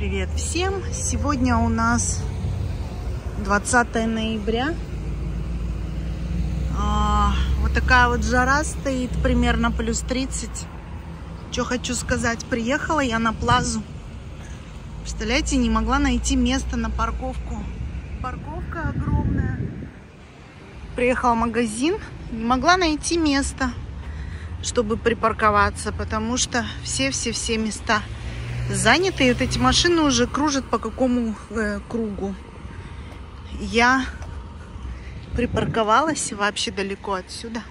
Привет всем! Сегодня у нас 20 ноября. А, вот такая вот жара стоит, примерно плюс 30. Что хочу сказать, приехала я на плазу. Представляете, не могла найти место на парковку. Парковка огромная. Приехала в магазин, не могла найти место, чтобы припарковаться, потому что все-все-все места заняты. И вот эти машины уже кружат по какому э, кругу. Я припарковалась вообще далеко отсюда.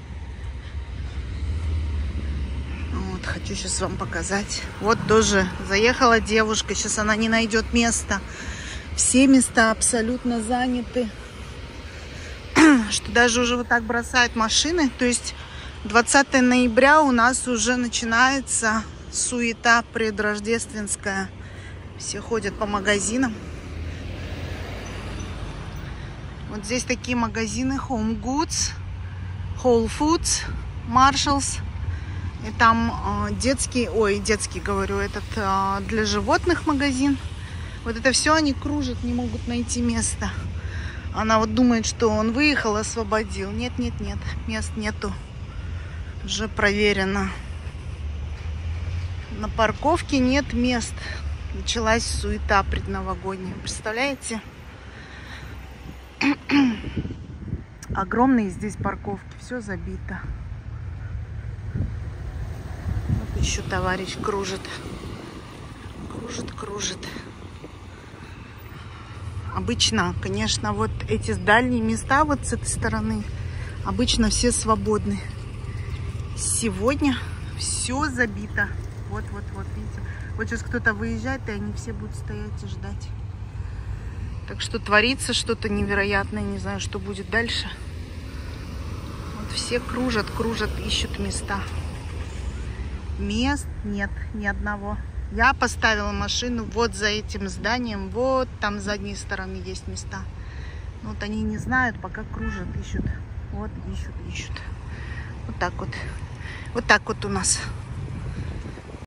Вот, хочу сейчас вам показать. Вот тоже заехала девушка. Сейчас она не найдет места. Все места абсолютно заняты. Что даже уже вот так бросают машины. То есть 20 ноября у нас уже начинается суета предрождественская. Все ходят по магазинам. Вот здесь такие магазины Home Goods, Whole Foods, Marshalls. И там э, детский, ой, детский говорю, этот э, для животных магазин. Вот это все они кружат, не могут найти место. Она вот думает, что он выехал, освободил. Нет, нет, нет, мест нету. Уже проверено. На парковке нет мест. Началась суета предновогодняя. Представляете? Огромные здесь парковки. Все забито. Вот еще товарищ кружит. Кружит, кружит. Обычно, конечно, вот эти дальние места вот с этой стороны, обычно все свободны. Сегодня все забито. Вот, вот, вот, видите. Вот сейчас кто-то выезжает, и они все будут стоять и ждать. Так что творится что-то невероятное. Не знаю, что будет дальше. Вот все кружат, кружат, ищут места. Мест нет ни одного. Я поставила машину вот за этим зданием. Вот там с задней стороны есть места. Вот они не знают, пока кружат, ищут. Вот, ищут, ищут. Вот так вот. Вот так вот у нас.